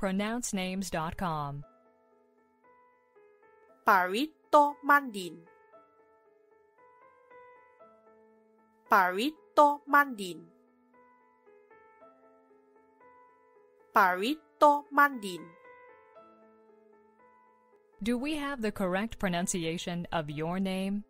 pronouncenames.com. Parito Mandin Parito Mandin Parito Mandin Do we have the correct pronunciation of your name?